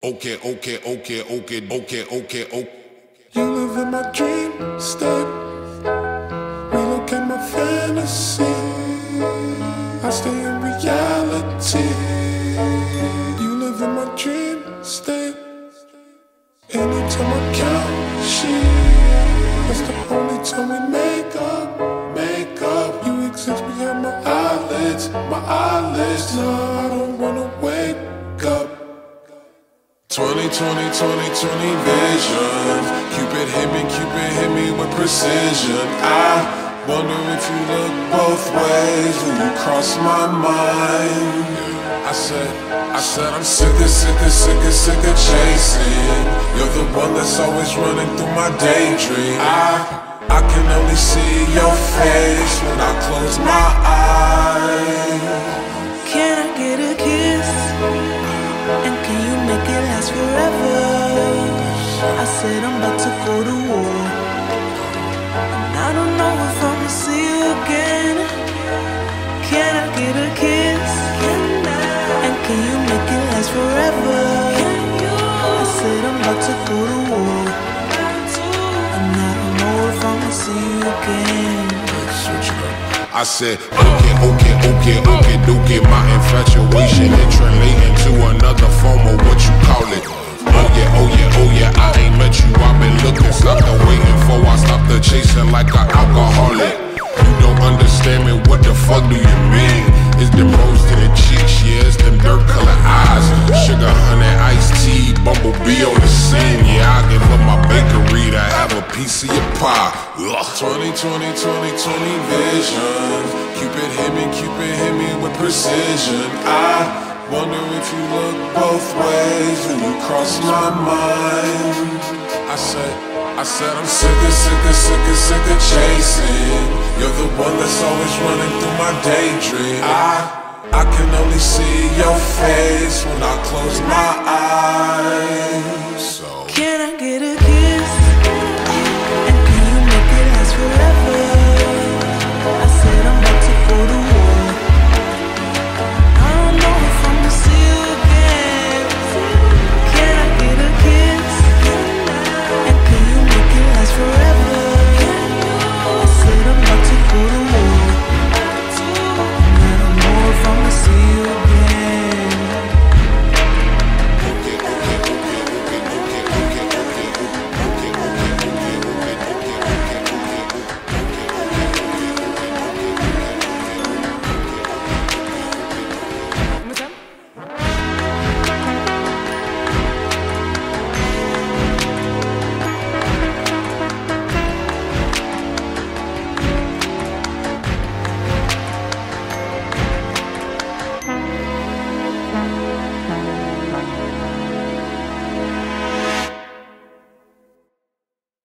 Okay, okay, okay, okay, okay, okay, okay. You live in my dream state. Relocate my fantasy. I stay in reality. You live in my dream state. Anytime I count sheep, that's the only time we make up. Make up. You exist behind my eyelids, my eyelids. No, I don't wanna wake up. 20, 20, 20, 20 vision. Cupid hit me, Cupid hit me with precision. I wonder if you look both ways when you cross my mind. I said, I said I'm sick of, sick of, sick of, sick of chasing. You're the one that's always running through my daydream. I, I can only see your face when I close my eyes. Forever? I said I'm about to go to war. And I don't know if I'ma see you again. Can I get a kiss? And can you make it last forever? I said I'm about to go to war. And I don't know if I'ma see you again. I said, okay, okay, okay, okay, understand what the fuck do you mean? It's them rose to the cheeks, yeah, it's them dirt colored eyes. Sugar, honey, iced tea, bumblebee on the scene. Yeah, I give up my bakery to have a piece of your pie. Ugh. 20, 20, 20, 20 vision. Cupid hit me, Cupid hit me with precision. I wonder if you look both ways when you cross my mind. I said, I said I'm sick of, sick of, sick of, sick of chasing. You're the one that's always running through my daydream. I, I can only see your face when I close my eyes.